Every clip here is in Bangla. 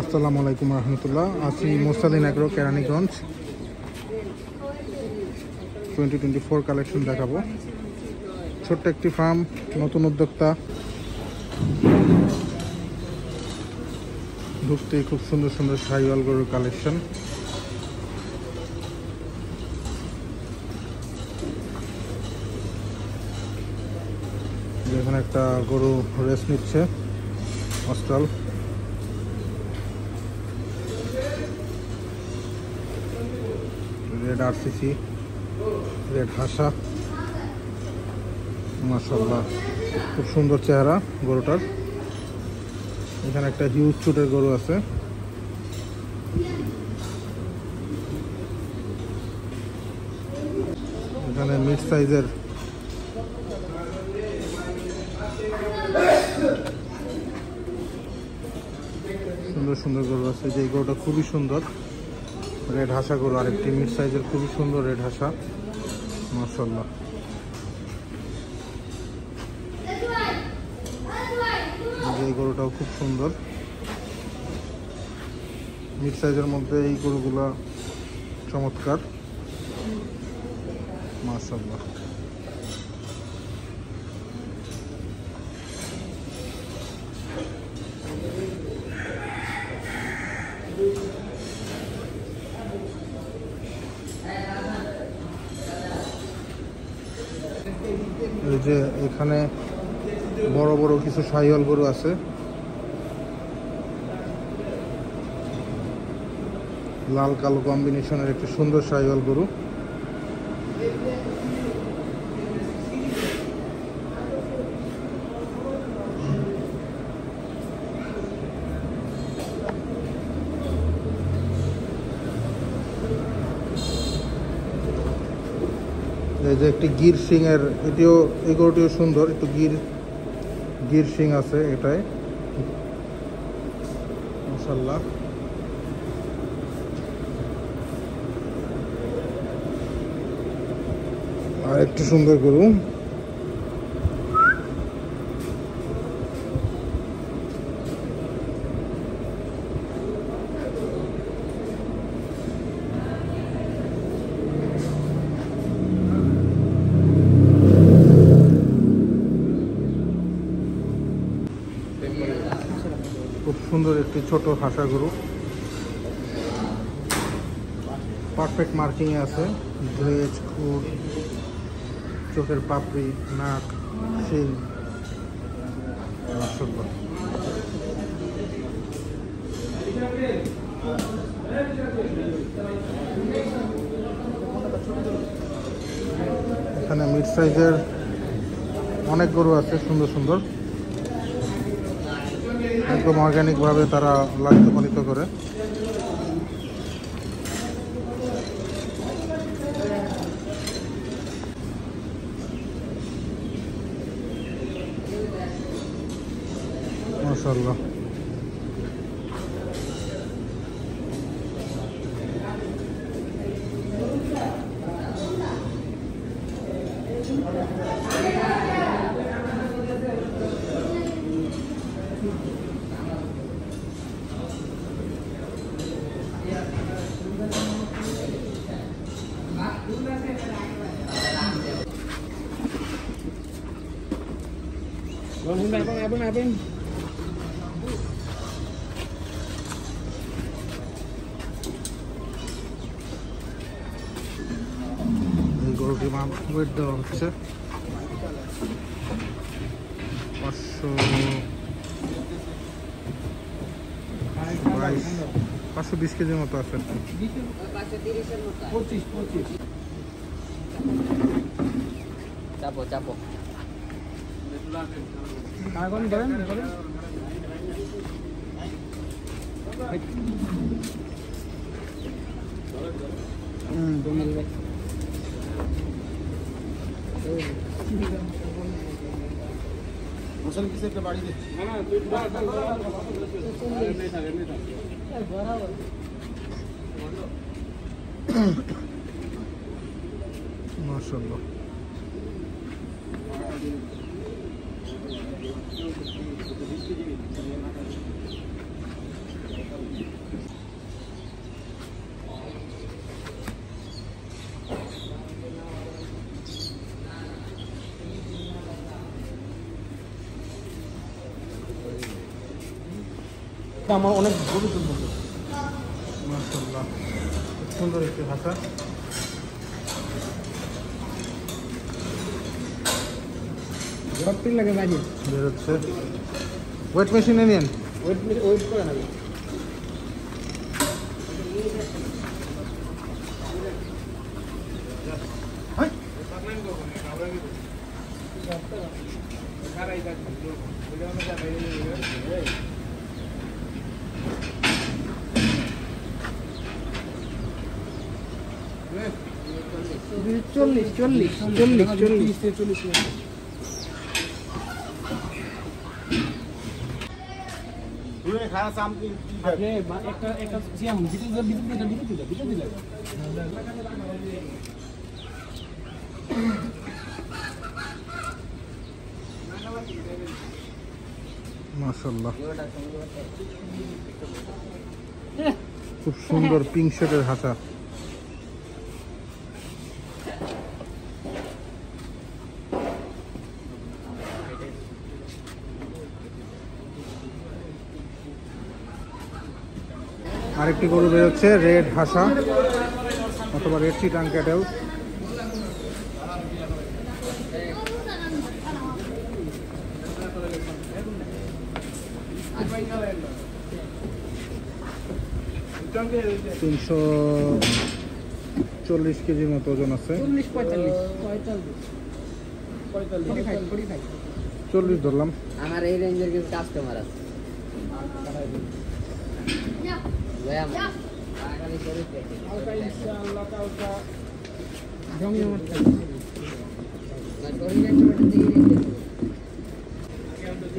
আসসালামু আলাইকুম রহমতুল্লাহ। আছি Mosalin agro Keraniganj. Twenty twenty four collection দেখাবো। ছোট্ট একটি ফার্ম নতুন উদ্যোক্তা। ঢুকতেই খুব সুন্দর সুন্দর সাইওয়াল গরুর কালেকশন যেখানে একটা গরু রেস্ট নিচ্ছে, অস্ট্রাল। রেড আরসিসি রেড হাসা মাসাল্লাহ খুব সুন্দর চেহারা গরুটার। এখানে একটা হিউজ চুটের গরু আছে। এখানে মিড সাইজের সুন্দর সুন্দর গরু আছে। যে গরুটা খুবই সুন্দর। রেড হাসা আর একটি মিড সাইজের খুবই সুন্দর রেড হাসা। মার্শাল্লাহ এই গরুটাও খুব সুন্দর। মিড সাইজের মধ্যে এই গরুগুলা চমৎকার। মাসাল্লাহ এই যে এখানে বড় বড় কিছু সাইহল গরু আছে। লাল কালো কম্বিনেশনের একটা সুন্দর সাইহল গরু। এই যে একটি গির সিং এর এটিও, এই গরুটিও সুন্দর, একটু গির গির সিং আছে এটাই মাসাল্লাহ আর একটু সুন্দর গরু খুব সুন্দর একটি ছোট হাসা গরু। পারফেক্ট মার্কিং আছে। গ্লেজ খুর, চোখের পাপড়ি, নাক, শিল। এখানে মিড সাইজের অনেক গরু আছে, সুন্দর সুন্দর। একদম অর্গ্যানিকভাবে তারা লালিত করে। মাশাল্লাহ này, bên này, bên এই গরুটি মাপ ওয়েট দেওয়া হচ্ছে পাঁচশো বাইশ পাঁচশো বিশ কেজির মতো আছে পঁচিশ পঁচিশ চাপো চাপো कौन करें दो मिल गए मसल किसे के बाड़ी दे ना ना तू नहीं था नहीं था बराबर माशाल्लाह। আমার অনেক গরু মাসাল্লাহ সুন্দর একটি ভাষা সব তিন লাগে বাজে। বেরোচ্ছে। ওয়েট মেশিনে নিন ওয়েট ওয়েট করে না চল্লিশ চল্লিশ চল্লিশ চল্লিশ। চল্লিশ মাশাল্লাহ খুব সুন্দর পিঙ্ক শেডের হাসা আরেকটি গরু বেরোচ্ছে রেড হাসা অথবা রেড চিটাং ক্যাটেল তিনশো চল্লিশ কেজির মতো ওজন আছে। চল্লিশ ধরলাম। আমার এই রেঞ্জের কিছু কাস্টমার আছে।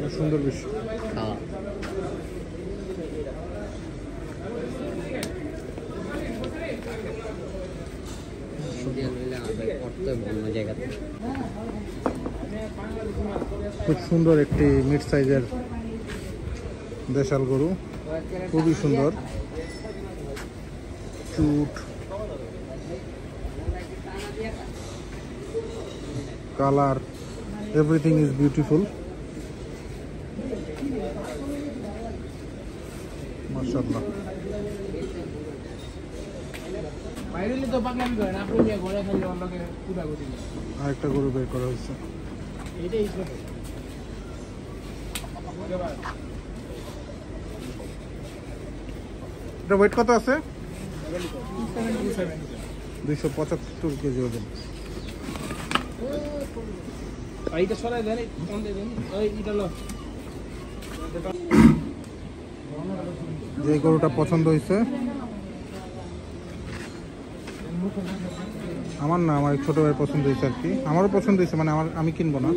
সুন্দর খুব সুন্দর একটি মিড সাইজের দেশাল গরু। খুবই সুন্দর। চুট কালার এভরিথিং ইজ বিউটিফুল মার্শাল্লাহ আরেকটা গরু বের করা হয়েছে এটা ওয়েট কত আছে? দুইশো পঁচাত্তর কেজি ওজন। এইটা সরাই দেন যে গরুটা পছন্দ হয়েছে। আমার না আমার ছোট ভাই পছন্দ হয়েছে আর কি। আমারও পছন্দ হয়েছে মানে আমার আমি কিনবো না।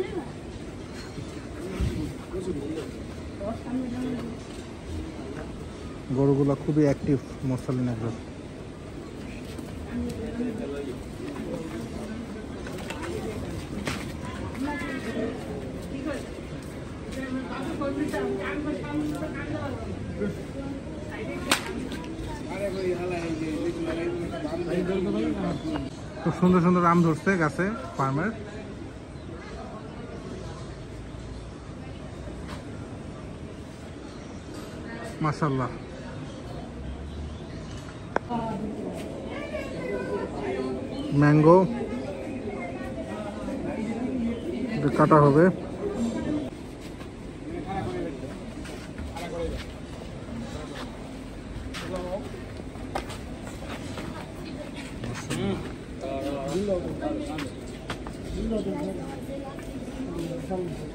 গরুগুলো খুবই অ্যাক্টিভ মশালিন একদম খুব সুন্দর সুন্দর আম ধরছে গাছে ফার্মের মাশাল্লাহ ম্যাঙ্গো এটা কাটা হবে সামনে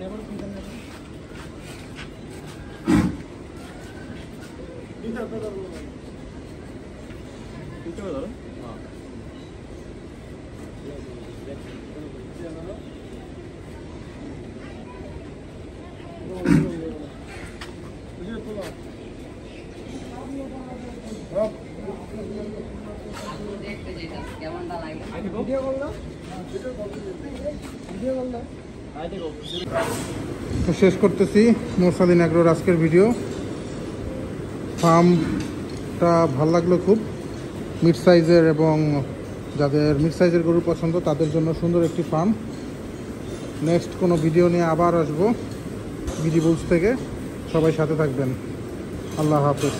আবার কি করবেন দেখতে যেটা কেমনটা লাগে ভিডিও কল দাও ভিডিও কল দাও তো শেষ করতেছি মোরসাদিন অ্যাগ্রোর আজকের ভিডিও। ফার্মটা ভালো লাগল খুব। মিড সাইজের এবং যাদের মিড সাইজের গরু পছন্দ, তাদের জন্য সুন্দর একটি ফার্ম। নেক্সট কোনো ভিডিও নিয়ে আবার আসব ভিডিওস থেকে। সবাই সাথে থাকবেন। আল্লাহ হাফেজ।